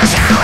Here's how